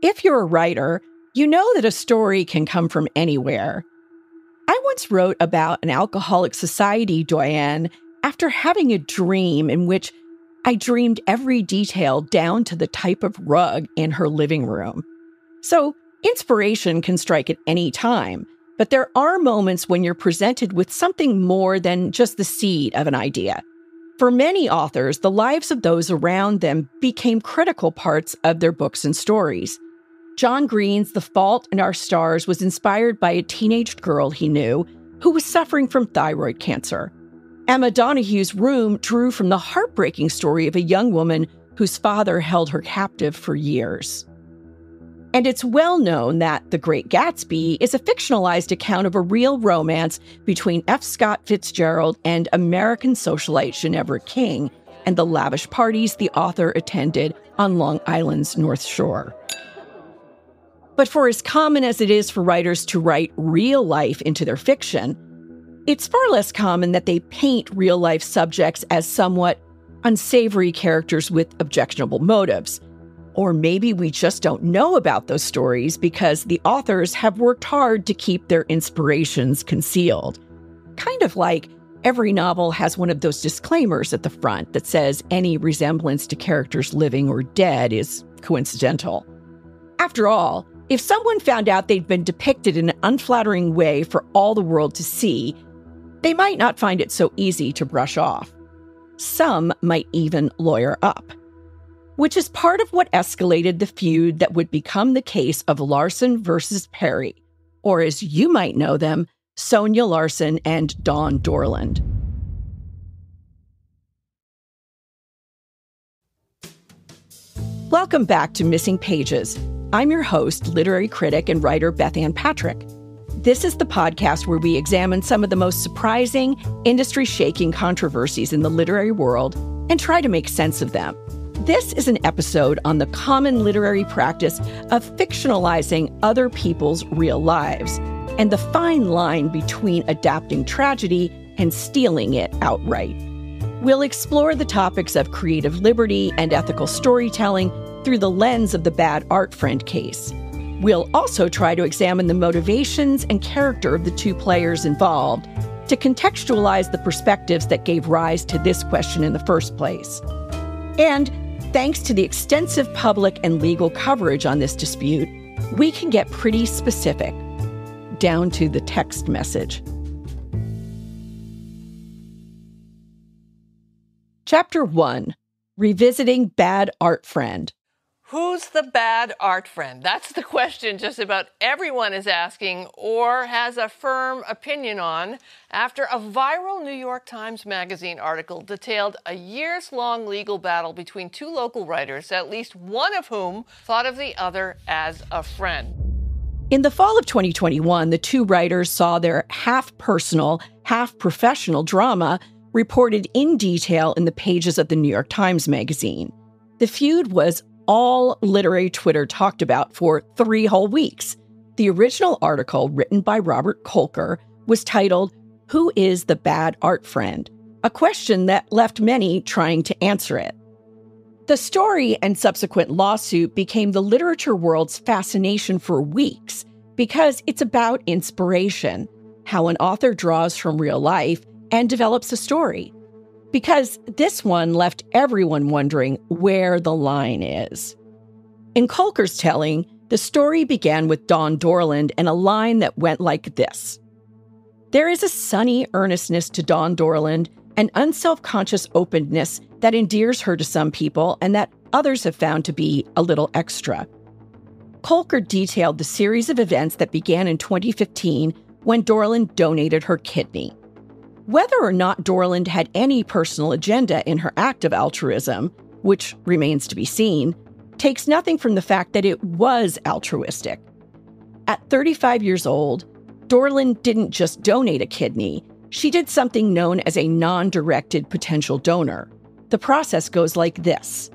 If you're a writer, you know that a story can come from anywhere. I once wrote about an alcoholic society doyen after having a dream in which I dreamed every detail down to the type of rug in her living room. So, inspiration can strike at any time, but there are moments when you're presented with something more than just the seed of an idea. For many authors, the lives of those around them became critical parts of their books and stories. John Green's The Fault in Our Stars was inspired by a teenage girl he knew who was suffering from thyroid cancer. Emma Donoghue's Room drew from the heartbreaking story of a young woman whose father held her captive for years. And it's well known that The Great Gatsby is a fictionalized account of a real romance between F. Scott Fitzgerald and American socialite Ginevra King and the lavish parties the author attended on Long Island's North Shore. But for as common as it is for writers to write real life into their fiction, it's far less common that they paint real life subjects as somewhat unsavory characters with objectionable motives. Or maybe we just don't know about those stories because the authors have worked hard to keep their inspirations concealed. Kind of like every novel has one of those disclaimers at the front that says any resemblance to characters living or dead is coincidental. After all, if someone found out they'd been depicted in an unflattering way for all the world to see, they might not find it so easy to brush off. Some might even lawyer up which is part of what escalated the feud that would become the case of Larson versus Perry, or as you might know them, Sonia Larson and Dawn Dorland. Welcome back to Missing Pages. I'm your host, literary critic and writer Bethanne Patrick. This is the podcast where we examine some of the most surprising, industry shaking controversies in the literary world and try to make sense of them. This is an episode on the common literary practice of fictionalizing other people's real lives and the fine line between adapting tragedy and stealing it outright. We'll explore the topics of creative liberty and ethical storytelling through the lens of the bad art friend case. We'll also try to examine the motivations and character of the two players involved to contextualize the perspectives that gave rise to this question in the first place. And Thanks to the extensive public and legal coverage on this dispute, we can get pretty specific, down to the text message. Chapter 1 Revisiting Bad Art Friend Who's the bad art friend? That's the question just about everyone is asking or has a firm opinion on after a viral New York Times Magazine article detailed a years long legal battle between two local writers, at least one of whom thought of the other as a friend. In the fall of 2021, the two writers saw their half personal, half professional drama reported in detail in the pages of the New York Times Magazine. The feud was all literary Twitter talked about for three whole weeks. The original article, written by Robert Kolker, was titled, Who is the Bad Art Friend? A question that left many trying to answer it. The story and subsequent lawsuit became the literature world's fascination for weeks because it's about inspiration, how an author draws from real life and develops a story because this one left everyone wondering where the line is. In Kolker's telling, the story began with Dawn Dorland and a line that went like this There is a sunny earnestness to Dawn Dorland, an unself conscious openness that endears her to some people and that others have found to be a little extra. Kolker detailed the series of events that began in 2015 when Dorland donated her kidney. Whether or not Dorland had any personal agenda in her act of altruism, which remains to be seen, takes nothing from the fact that it was altruistic. At 35 years old, Dorland didn't just donate a kidney, she did something known as a non directed potential donor. The process goes like this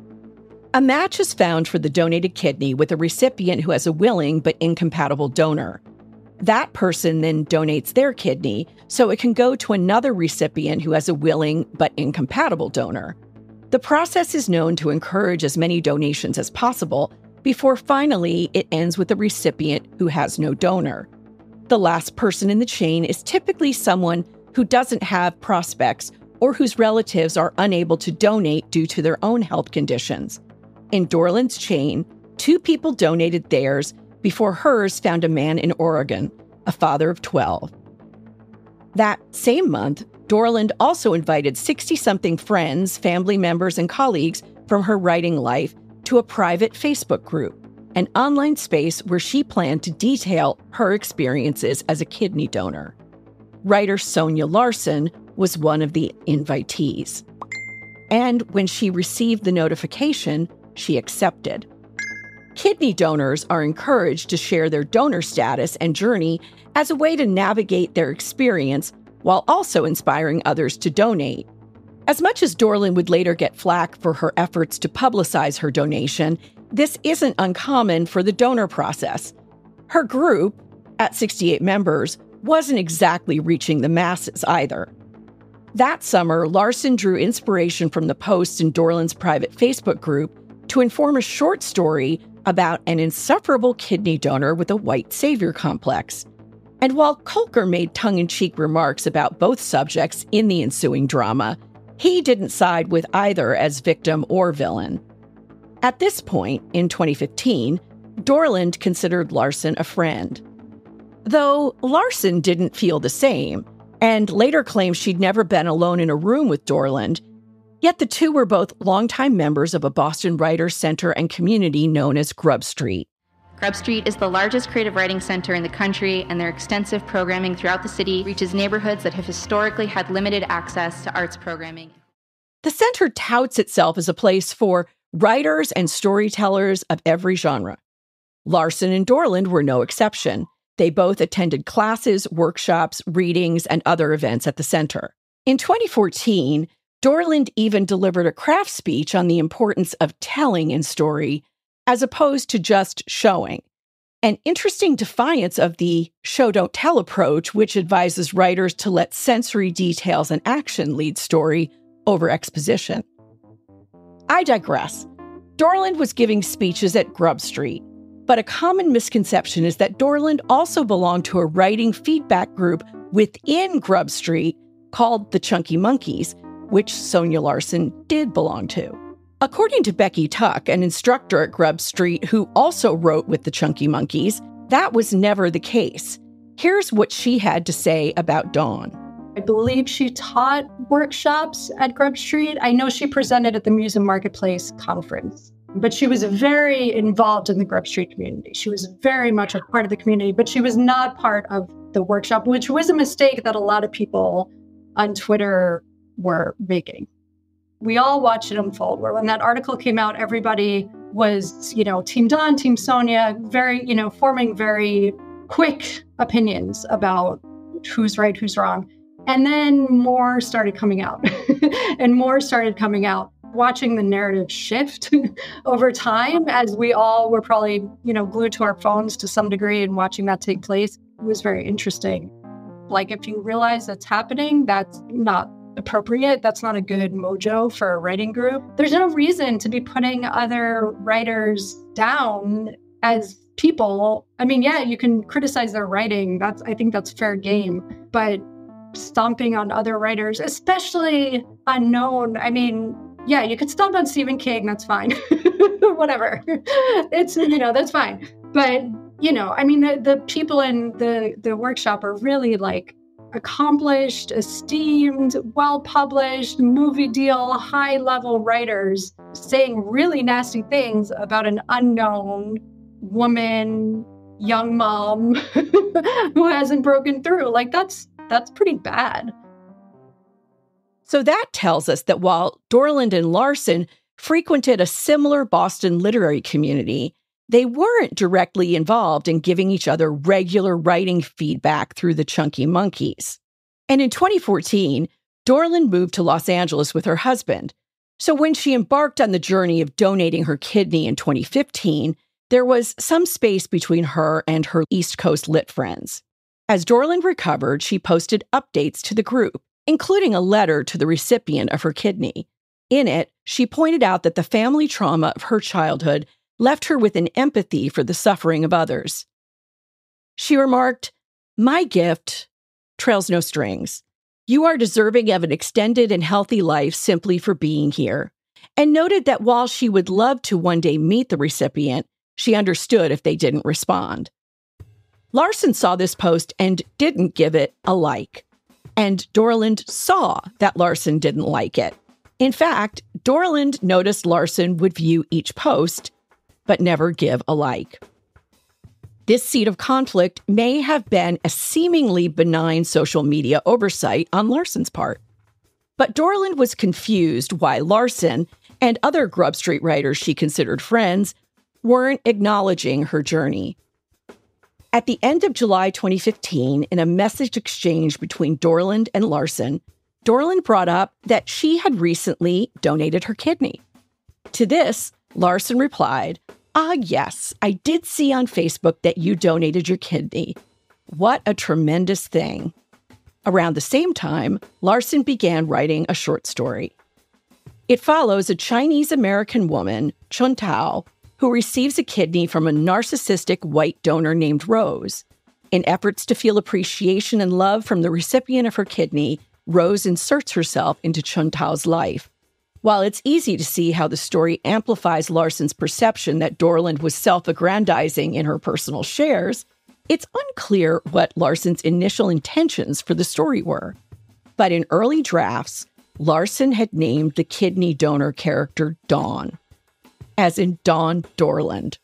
A match is found for the donated kidney with a recipient who has a willing but incompatible donor. That person then donates their kidney so it can go to another recipient who has a willing but incompatible donor. The process is known to encourage as many donations as possible, before finally it ends with a recipient who has no donor. The last person in the chain is typically someone who doesn't have prospects or whose relatives are unable to donate due to their own health conditions. In Dorland's chain, two people donated theirs before hers found a man in Oregon, a father of 12. That same month, Dorland also invited 60 something friends, family members, and colleagues from her writing life to a private Facebook group, an online space where she planned to detail her experiences as a kidney donor. Writer Sonia Larson was one of the invitees. And when she received the notification, she accepted. Kidney donors are encouraged to share their donor status and journey as a way to navigate their experience while also inspiring others to donate. As much as Dorland would later get flack for her efforts to publicize her donation, this isn't uncommon for the donor process. Her group, at 68 members, wasn't exactly reaching the masses either. That summer, Larson drew inspiration from the posts in Dorland's private Facebook group to inform a short story about an insufferable kidney donor with a white savior complex. And while Kolker made tongue in cheek remarks about both subjects in the ensuing drama, he didn't side with either as victim or villain. At this point, in 2015, Dorland considered Larson a friend. Though Larson didn't feel the same, and later claimed she'd never been alone in a room with Dorland, yet the two were both longtime members of a Boston Writers Center and community known as Grub Street. Grub Street is the largest creative writing center in the country, and their extensive programming throughout the city reaches neighborhoods that have historically had limited access to arts programming. The center touts itself as a place for writers and storytellers of every genre. Larson and Dorland were no exception. They both attended classes, workshops, readings, and other events at the center. In 2014, Dorland even delivered a craft speech on the importance of telling in story as opposed to just showing. An interesting defiance of the show don't tell approach, which advises writers to let sensory details and action lead story over exposition. I digress. Dorland was giving speeches at Grub Street, but a common misconception is that Dorland also belonged to a writing feedback group within Grub Street called the Chunky Monkeys, which Sonia Larson did belong to. According to Becky Tuch, an instructor at Grub Street who also wrote with the Chunky Monkeys, that was never the case. Here's what she had to say about Dawn. I believe she taught workshops at Grub Street. I know she presented at the Muse and the Marketplace conference, but she was very involved in the Grub Street community. She was very much a part of the community, but she was not part of the workshop, which was a mistake that a lot of people on Twitter were making we all watched it unfold. Where when that article came out, everybody was, you know, Team Dawn, Team Sonia, very, you know, forming very quick opinions about who's right, who's wrong. And then more started coming out, and more started coming out. Watching the narrative shift over time as we all were probably, you know, glued to our phones to some degree and watching that take place was very interesting. Like, if you realize that's happening, that's not appropriate. That's not a good mojo for a writing group. There's no reason to be putting other writers down as people. I mean, yeah, you can criticize their writing. That's I think that's fair game, but stomping on other writers, especially unknown. I mean, yeah, you could stomp on Stephen King, that's fine. Whatever. It's you know, that's fine. But you know, I mean the, the people in the the workshop are really like accomplished, esteemed, well published, movie deal, high level writers saying really nasty things about an unknown woman, young mom who hasn't broken through. Like that's that's pretty bad. So that tells us that while Dorland and Larson frequented a similar Boston literary community, they weren't directly involved in giving each other regular writing feedback through the Chunky Monkeys. And in 2014, Dorland moved to Los Angeles with her husband. So when she embarked on the journey of donating her kidney in 2015, there was some space between her and her East Coast lit friends. As Dorland recovered, she posted updates to the group, including a letter to the recipient of her kidney. In it, she pointed out that the family trauma of her childhood left her with an empathy for the suffering of others. She remarked, My gift trails no strings. You are deserving of an extended and healthy life simply for being here. And noted that while she would love to one day meet the recipient, she understood if they didn't respond. Larson saw this post and didn't give it a like. And Dorland saw that Larson didn't like it. In fact, Dorland noticed Larson would view each post, but never give a like. This seed of conflict may have been a seemingly benign social media oversight on Larson's part. But Dorland was confused why Larson and other Grub Street writers she considered friends weren't acknowledging her journey. At the end of July 2015, in a message exchange between Dorland and Larson, Dorland brought up that she had recently donated her kidney. To this, Larson replied, Ah, yes, I did see on Facebook that you donated your kidney. What a tremendous thing. Around the same time, Larson began writing a short story. It follows a Chinese American woman, Chun Tao, who receives a kidney from a narcissistic white donor named Rose. In efforts to feel appreciation and love from the recipient of her kidney, Rose inserts herself into Chun Tao's life. While it's easy to see how the story amplifies Larson's perception that Dorland was self aggrandizing in her personal shares, it's unclear what Larson's initial intentions for the story were. But in early drafts, Larson had named the kidney donor character Dawn as in Dawn Dorland.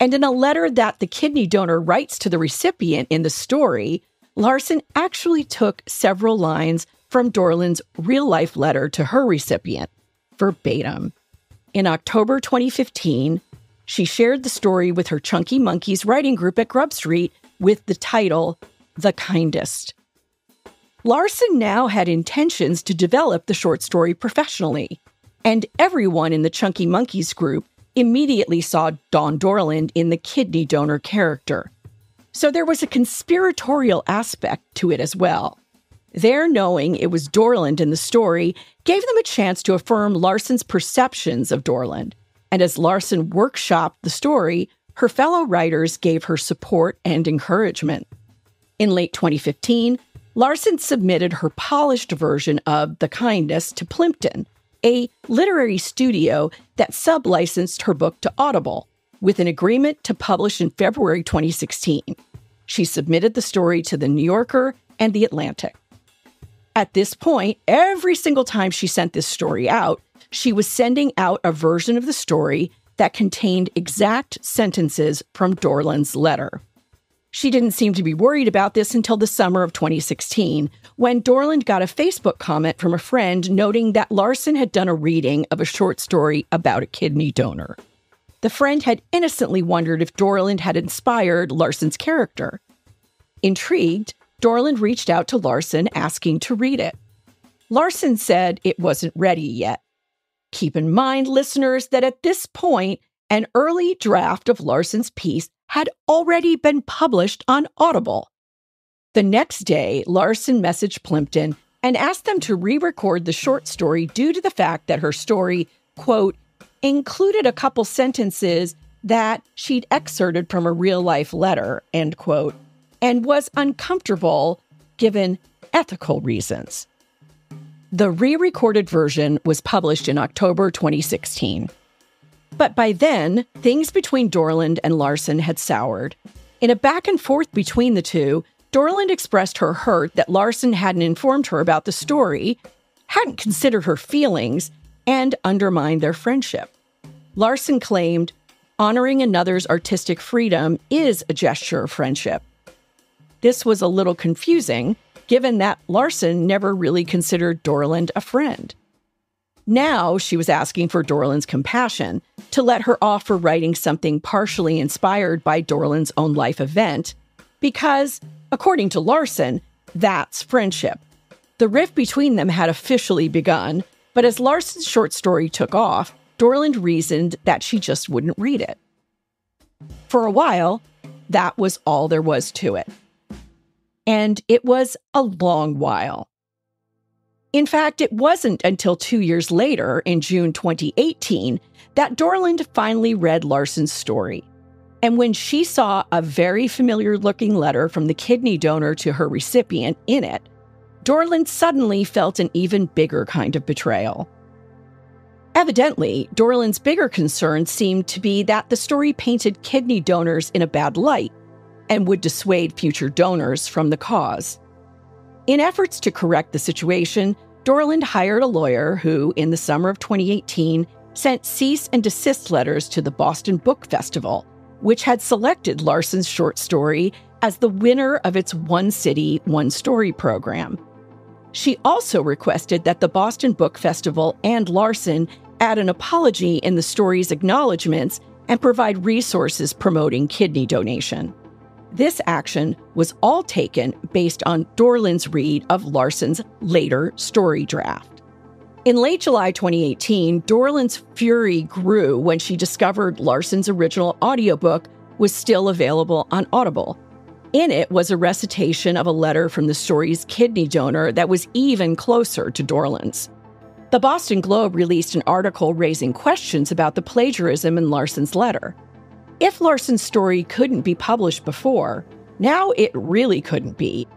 And in a letter that the kidney donor writes to the recipient in the story, Larson actually took several lines from Dorland's real life letter to her recipient, verbatim. In October 2015, she shared the story with her Chunky Monkeys writing group at Grub Street with the title, The Kindest. Larson now had intentions to develop the short story professionally and everyone in the Chunky Monkeys group immediately saw Dawn Dorland in the kidney donor character. So there was a conspiratorial aspect to it as well. Their knowing it was Dorland in the story gave them a chance to affirm Larson's perceptions of Dorland. And as Larson workshopped the story, her fellow writers gave her support and encouragement. In late 2015, Larson submitted her polished version of The Kindness to Plympton, a literary studio that sublicensed her book to Audible with an agreement to publish in February 2016. She submitted the story to The New Yorker and The Atlantic. At this point, every single time she sent this story out, she was sending out a version of the story that contained exact sentences from Dorland's letter. She didn't seem to be worried about this until the summer of 2016, when Dorland got a Facebook comment from a friend noting that Larson had done a reading of a short story about a kidney donor. The friend had innocently wondered if Dorland had inspired Larson's character. Intrigued, Dorland reached out to Larson asking to read it. Larson said it wasn't ready yet. Keep in mind, listeners, that at this point, an early draft of Larson's piece had already been published on Audible. The next day, Larson messaged Plympton and asked them to re record the short story due to the fact that her story, quote, included a couple sentences that she'd excerpted from a real life letter, end quote, and was uncomfortable given ethical reasons. The re recorded version was published in October 2016. But by then, things between Dorland and Larson had soured. In a back and forth between the two, Dorland expressed her hurt that Larson hadn't informed her about the story, hadn't considered her feelings, and undermined their friendship. Larson claimed honoring another's artistic freedom is a gesture of friendship. This was a little confusing, given that Larson never really considered Dorland a friend. Now she was asking for Dorland's compassion to let her off for writing something partially inspired by Dorland's own life event, because, according to Larson, that's friendship. The rift between them had officially begun, but as Larson's short story took off, Dorland reasoned that she just wouldn't read it. For a while, that was all there was to it. And it was a long while. In fact, it wasn't until two years later, in June 2018, that Dorland finally read Larson's story. And when she saw a very familiar looking letter from the kidney donor to her recipient in it, Dorland suddenly felt an even bigger kind of betrayal. Evidently, Dorland's bigger concern seemed to be that the story painted kidney donors in a bad light and would dissuade future donors from the cause. In efforts to correct the situation, Dorland hired a lawyer who, in the summer of 2018, sent cease and desist letters to the Boston Book Festival, which had selected Larson's short story as the winner of its One City, One Story program. She also requested that the Boston Book Festival and Larson add an apology in the story's acknowledgments and provide resources promoting kidney donation. This action was all taken based on Dorland's read of Larson's later story draft. In late July 2018, Dorland's fury grew when she discovered Larson's original audiobook was still available on Audible. In it was a recitation of a letter from the story's kidney donor that was even closer to Dorland's. The Boston Globe released an article raising questions about the plagiarism in Larson's letter. If Larson's story couldn't be published before, now it really couldn't be.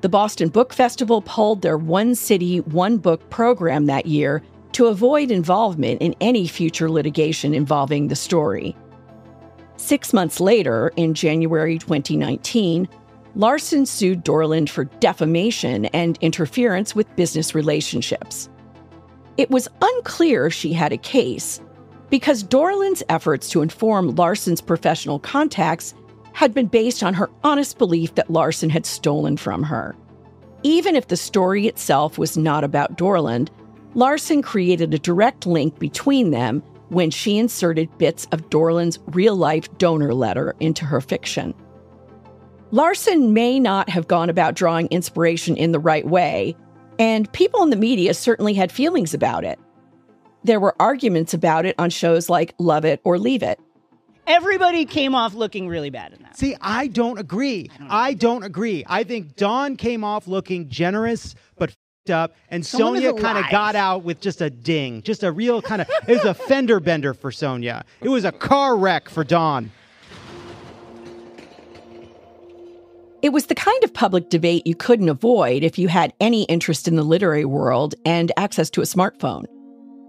The Boston Book Festival pulled their One City, One Book program that year to avoid involvement in any future litigation involving the story. Six months later, in January 2019, Larson sued Dorland for defamation and interference with business relationships. It was unclear if she had a case because Dorland's efforts to inform Larson's professional contacts had been based on her honest belief that Larson had stolen from her. Even if the story itself was not about Dorland, Larson created a direct link between them when she inserted bits of Dorland's real life donor letter into her fiction. Larson may not have gone about drawing inspiration in the right way, and people in the media certainly had feelings about it. There were arguments about it on shows like Love It or Leave It. Everybody came off looking really bad in that. See, I don't agree. I don't, I don't agree. I think Dawn came off looking generous but up, and Someone Sonia kind of got out with just a ding, just a real kind of. it was a fender bender for Sonia. It was a car wreck for Dawn. It was the kind of public debate you couldn't avoid if you had any interest in the literary world and access to a smartphone.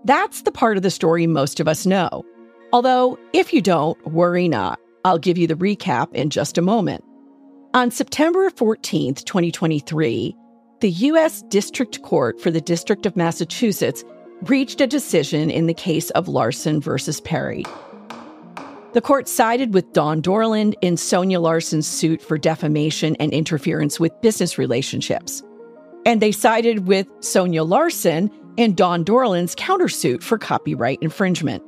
That's the part of the story most of us know. Although, if you don't, worry not. I'll give you the recap in just a moment. On September 14th, 2023, the U.S. District Court for the District of Massachusetts reached a decision in the case of Larson versus Perry. The court sided with Dawn Dorland in Sonia Larson's suit for defamation and interference with business relationships. And they sided with Sonia Larson in Dawn Dorland's countersuit for copyright infringement.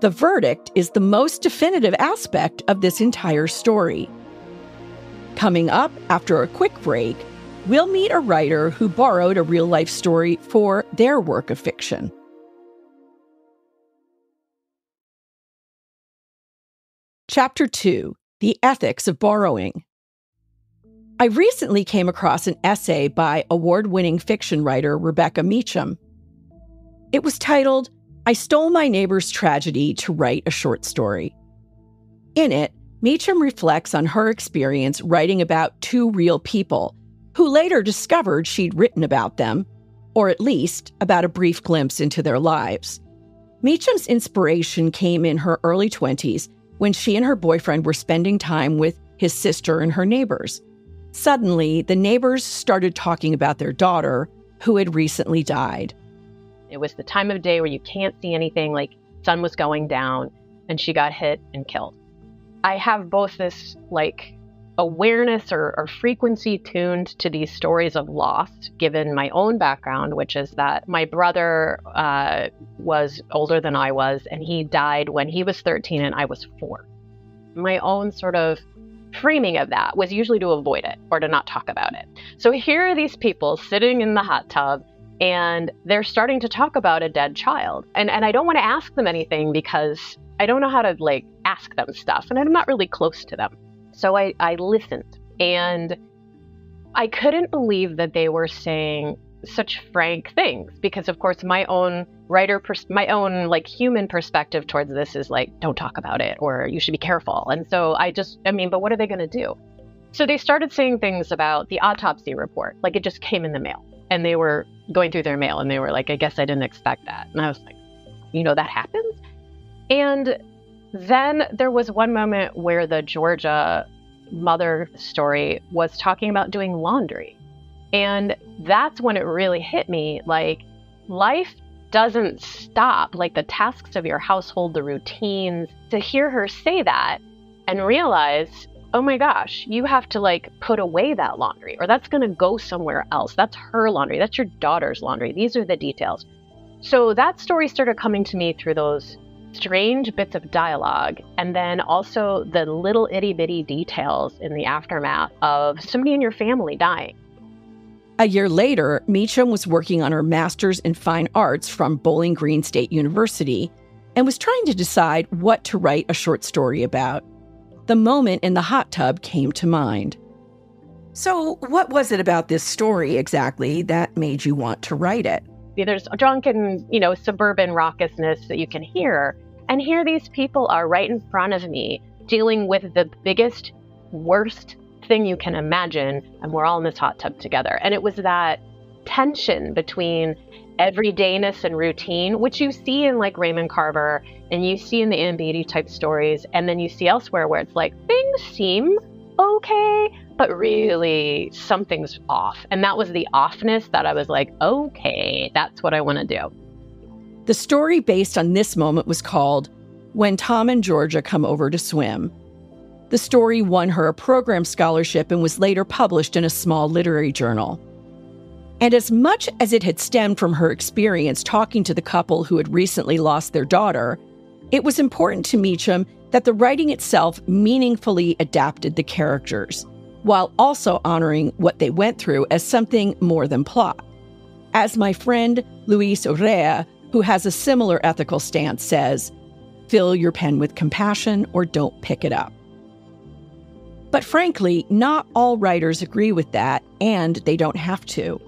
The verdict is the most definitive aspect of this entire story. Coming up after a quick break, we'll meet a writer who borrowed a real life story for their work of fiction. Chapter 2 The Ethics of Borrowing. I recently came across an essay by award winning fiction writer Rebecca Meacham. It was titled, I Stole My Neighbor's Tragedy to Write a Short Story. In it, Meacham reflects on her experience writing about two real people who later discovered she'd written about them, or at least about a brief glimpse into their lives. Meacham's inspiration came in her early 20s when she and her boyfriend were spending time with his sister and her neighbors. Suddenly, the neighbors started talking about their daughter, who had recently died. It was the time of day where you can't see anything, like sun was going down, and she got hit and killed. I have both this like awareness or, or, frequency tuned to these stories of loss, given my own background, which is that my brother uh, was older than I was, and he died when he was 13 and I was four. My own sort of framing of that was usually to avoid it or to not talk about it. So here are these people sitting in the hot tub and they're starting to talk about a dead child. And and I don't want to ask them anything because I don't know how to like ask them stuff and I'm not really close to them. So I, I listened and I couldn't believe that they were saying such frank things because of course my own writer pers- my own like human perspective towards this is like don't talk about it or you should be careful. And so i just i mean but what are they going to do? So they started saying things about the autopsy report. Like it just came in the mail. And they were going through their mail and they were like i guess i didn't expect that. And i was like you know that happens? And then there was one moment where the georgia mother story was talking about doing laundry. And that's when it really hit me like life doesn't stop, like the tasks of your household, the routines. To hear her say that and realize, oh my gosh, you have to like put away that laundry or that's going to go somewhere else. That's her laundry. That's your daughter's laundry. These are the details. So that story started coming to me through those strange bits of dialogue and then also the little itty bitty details in the aftermath of somebody in your family dying. A year later, Meacham was working on her master's in fine arts from Bowling Green State University and was trying to decide what to write a short story about. The moment in the hot tub came to mind. So, what was it about this story exactly that made you want to write it? There's a drunken, you know, suburban raucousness that you can hear. And here these people are right in front of me dealing with the biggest, worst thing you can imagine, and we're all in this hot tub together. And it was that tension between everydayness and routine, which you see in like Raymond Carver and you see in the Ann Beattie type stories, and then you see elsewhere where it's like things seem okay, but really something's off. And that was the offness that I was like, okay, that's what I want to do. The story based on this moment was called When Tom and Georgia Come Over to Swim the story won her a program scholarship and was later published in a small literary journal. And as much as it had stemmed from her experience talking to the couple who had recently lost their daughter, it was important to Meacham that the writing itself meaningfully adapted the characters, while also honoring what they went through as something more than plot. As my friend Luis Urrea, who has a similar ethical stance, says, fill your pen with compassion or don't pick it up. But frankly, not all writers agree with that, and they don't have to.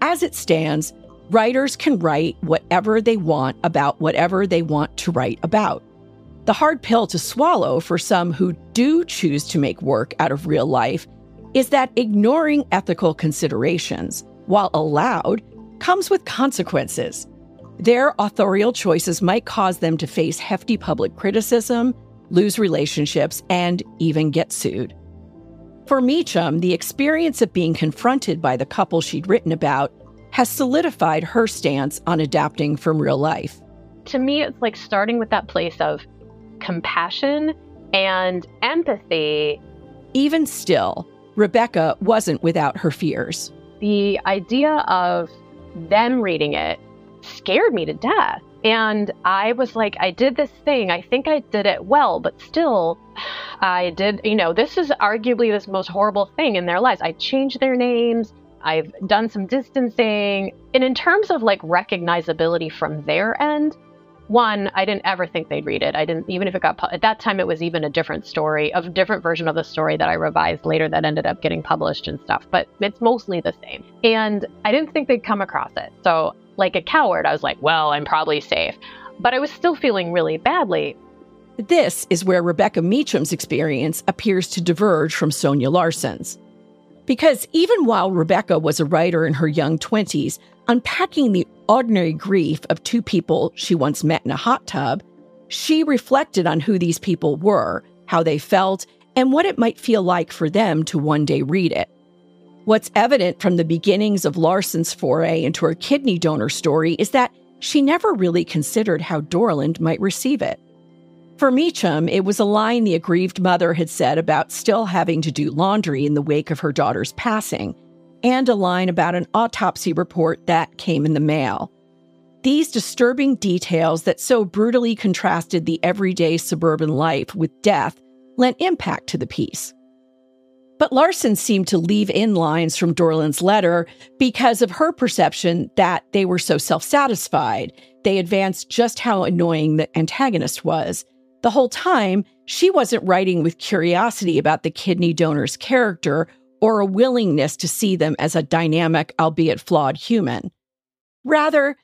As it stands, writers can write whatever they want about whatever they want to write about. The hard pill to swallow for some who do choose to make work out of real life is that ignoring ethical considerations, while allowed, comes with consequences. Their authorial choices might cause them to face hefty public criticism, lose relationships, and even get sued. For Meacham, the experience of being confronted by the couple she'd written about has solidified her stance on adapting from real life. To me, it's like starting with that place of compassion and empathy. Even still, Rebecca wasn't without her fears. The idea of them reading it scared me to death. And I was like, I did this thing. I think I did it well, but still, I did, you know, this is arguably this most horrible thing in their lives. I changed their names. I've done some distancing. And in terms of like recognizability from their end, one, I didn't ever think they'd read it. I didn't, even if it got, at that time, it was even a different story, a different version of the story that I revised later that ended up getting published and stuff, but it's mostly the same. And I didn't think they'd come across it. So like a coward, I was like, well, I'm probably safe. But I was still feeling really badly. This is where Rebecca Meacham's experience appears to diverge from Sonia Larson's. Because even while Rebecca was a writer in her young 20s, unpacking the ordinary grief of two people she once met in a hot tub, she reflected on who these people were, how they felt, and what it might feel like for them to one day read it. What's evident from the beginnings of Larson's foray into her kidney donor story is that she never really considered how Dorland might receive it. For Meacham, it was a line the aggrieved mother had said about still having to do laundry in the wake of her daughter's passing, and a line about an autopsy report that came in the mail. These disturbing details that so brutally contrasted the everyday suburban life with death lent impact to the piece. But Larson seemed to leave in lines from Dorland's letter because of her perception that they were so self satisfied. They advanced just how annoying the antagonist was. The whole time, she wasn't writing with curiosity about the kidney donor's character or a willingness to see them as a dynamic, albeit flawed human. Rather,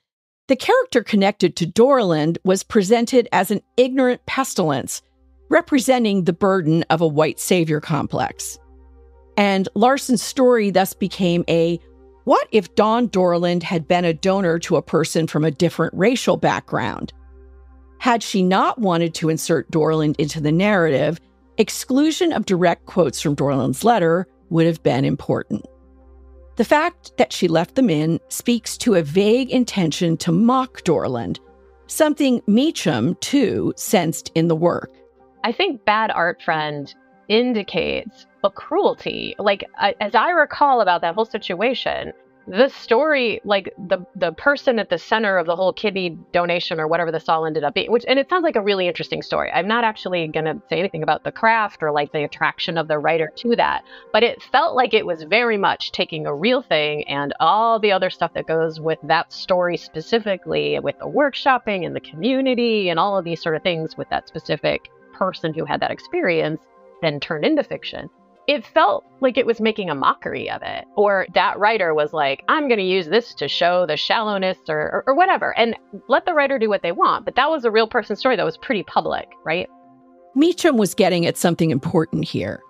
the character connected to Dorland was presented as an ignorant pestilence, representing the burden of a white savior complex. And Larson's story thus became a what if Dawn Dorland had been a donor to a person from a different racial background? Had she not wanted to insert Dorland into the narrative, exclusion of direct quotes from Dorland's letter would have been important. The fact that she left them in speaks to a vague intention to mock Dorland, something Meacham, too, sensed in the work. I think Bad Art Friend indicates a cruelty. Like, as I recall about that whole situation, the story like the the person at the center of the whole kidney donation or whatever this all ended up being which and it sounds like a really interesting story i'm not actually to say anything about the craft or like the attraction of the writer to that but it felt like it was very much taking a real thing and all the other stuff that goes with that story specifically with the workshopping and the community and all of these sort of things with that specific person who had that experience then turned into fiction it felt like it was making a mockery of it. Or that writer was like, I'm going to use this to show the shallowness or, or, or, whatever. And let the writer do what they want. But that was a real person story that was pretty public, right? Meacham was getting at something important here.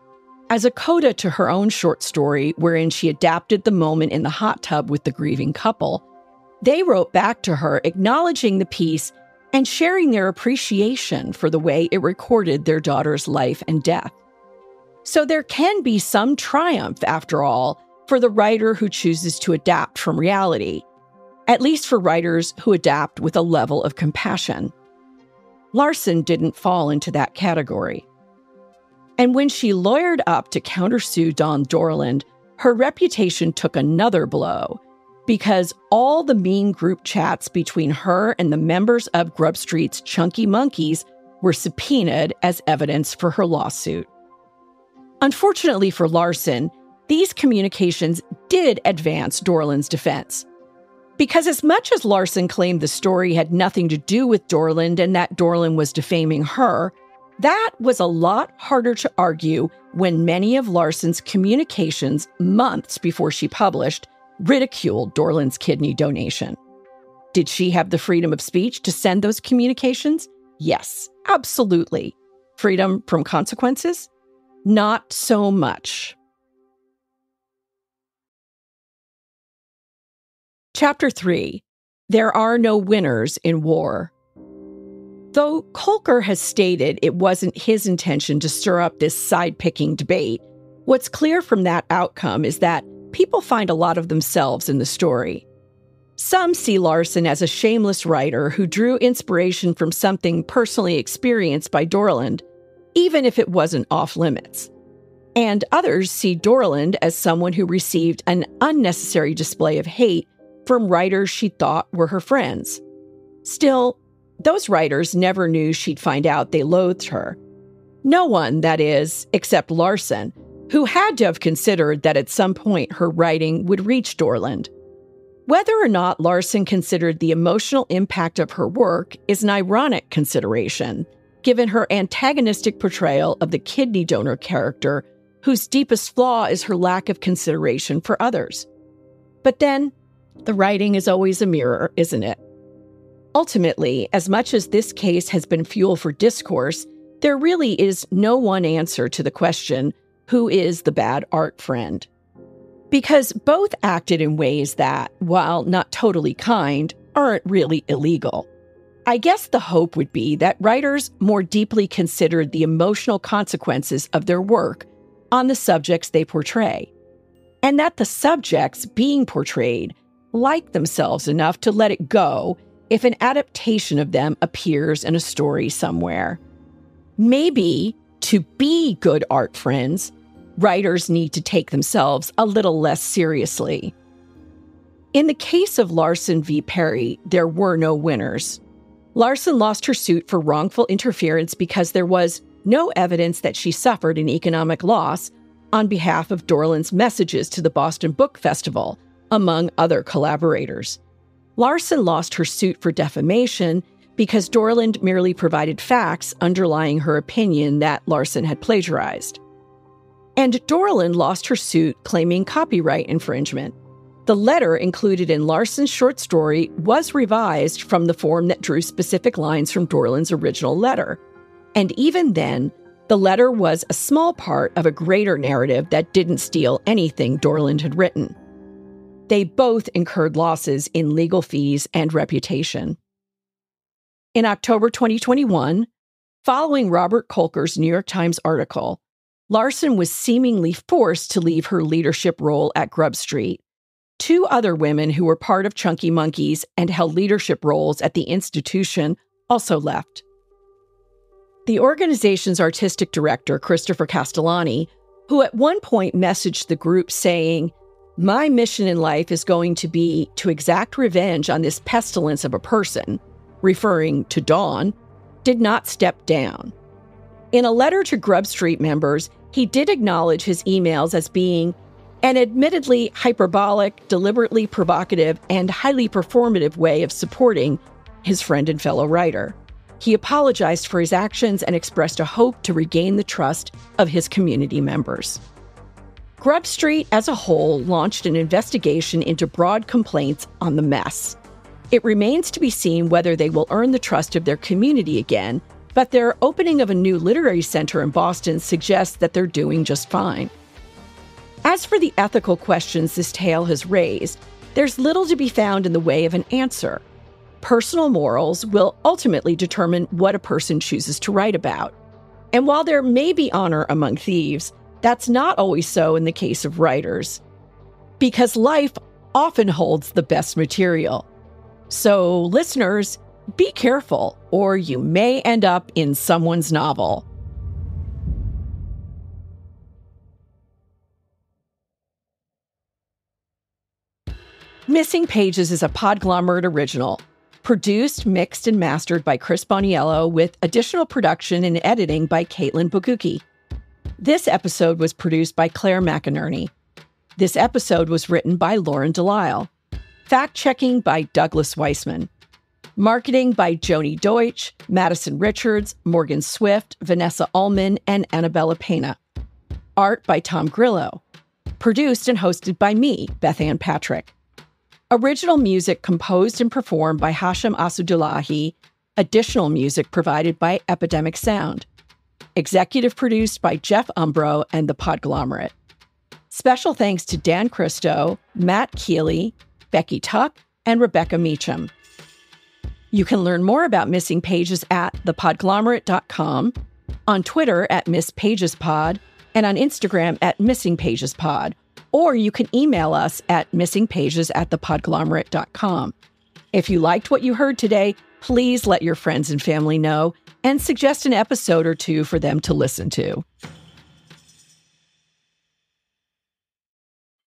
As a coda to her own short story, wherein she adapted the moment in the hot tub with the grieving couple, they wrote back to her acknowledging the piece and sharing their appreciation for the way it recorded their daughter's life and death. So there can be some triumph, after all, for the writer who chooses to adapt from reality, at least for writers who adapt with a level of compassion. Larson didn't fall into that category. And when she lawyered up to countersue Dawn Dorland, her reputation took another blow because all the mean group chats between her and the members of Grub Street's Chunky Monkeys were subpoenaed as evidence for her lawsuit. Unfortunately for Larson, these communications did advance Dorland's defense. Because as much as Larson claimed the story had nothing to do with Dorland and that Dorland was defaming her, that was a lot harder to argue when many of Larson's communications, months before she published, ridiculed Dorland's kidney donation. Did she have the freedom of speech to send those communications? Yes, absolutely. Freedom from consequences? Not so much. Chapter 3 There Are No Winners in War. Though Kolker has stated it wasn't his intention to stir up this side picking debate, what's clear from that outcome is that people find a lot of themselves in the story. Some see Larson as a shameless writer who drew inspiration from something personally experienced by Dorland even if it wasn't off limits. And others see Dorland as someone who received an unnecessary display of hate from writers she thought were her friends. Still, those writers never knew she'd find out they loathed her. No one, that is, except Larson, who had to have considered that at some point her writing would reach Dorland. Whether or not Larson considered the emotional impact of her work is an ironic consideration given her antagonistic portrayal of the kidney donor character, whose deepest flaw is her lack of consideration for others. But then, the writing is always a mirror, isn't it? Ultimately, as much as this case has been fuel for discourse, there really is no one answer to the question who is the bad art friend? Because both acted in ways that, while not totally kind, aren't really illegal. I guess the hope would be that writers more deeply considered the emotional consequences of their work on the subjects they portray, and that the subjects being portrayed like themselves enough to let it go if an adaptation of them appears in a story somewhere. Maybe to be good art friends, writers need to take themselves a little less seriously. In the case of Larson v. Perry, there were no winners. Larson lost her suit for wrongful interference because there was no evidence that she suffered an economic loss on behalf of Dorland's messages to the Boston Book Festival, among other collaborators. Larson lost her suit for defamation because Dorland merely provided facts underlying her opinion that Larson had plagiarized. and Dorland lost her suit claiming copyright infringement. The letter included in Larson's short story was revised from the form that drew specific lines from Dorland's original letter. And even then, the letter was a small part of a greater narrative that didn't steal anything Dorland had written. They both incurred losses in legal fees and reputation. In October 2021, following Robert Kolker's New York Times article, Larson was seemingly forced to leave her leadership role at Grub Street. Two other women who were part of Chunky Monkeys and held leadership roles at the institution also left. The organization's artistic director, Christopher Castellani, who at one point messaged the group saying, My mission in life is going to be to exact revenge on this pestilence of a person, referring to Dawn, did not step down. In a letter to Grub Street members, he did acknowledge his emails as being an admittedly hyperbolic, deliberately provocative, and highly performative way of supporting his friend and fellow writer. He apologized for his actions and expressed a hope to regain the trust of his community members. Grub Street as a whole launched an investigation into broad complaints on the mess. It remains to be seen whether they will earn the trust of their community again, but their opening of a new literary center in Boston suggests that they're doing just fine. As for the ethical questions this tale has raised, there's little to be found in the way of an answer personal morals will ultimately determine what a person chooses to write about. And while there may be honor among thieves, that's not always so in the case of writers. Because life often holds the best material. So, listeners, be careful, or you may end up in someone's novel. Missing Pages is a Podglomerate original Produced, mixed, and mastered by Chris Boniello, with additional production and editing by Caitlin Bukuki. This episode was produced by Claire McInerney. This episode was written by Lauren Delisle. Fact checking by Douglas Weissman. Marketing by Joni Deutsch, Madison Richards, Morgan Swift, Vanessa Ullman, and Annabella Pena. Art by Tom Grillo. Produced and hosted by me, Bethanne Patrick. Original music composed and performed by Hashem Assadullahi. Additional music provided by Epidemic Sound. Executive produced by Jeff Umbro and the Podglomerate. Special thanks to Dan Christo, Matt Keeley, Becky Tuch, and Rebecca Meacham. You can learn more about Missing Pages at thepodglomerate.com, on Twitter at MissPagesPod, and on Instagram at MissingPagesPod or you can email us at missingpages at thepodglomerate.com. If you liked what you heard today, please let your friends and family know and suggest an episode or two for them to listen to.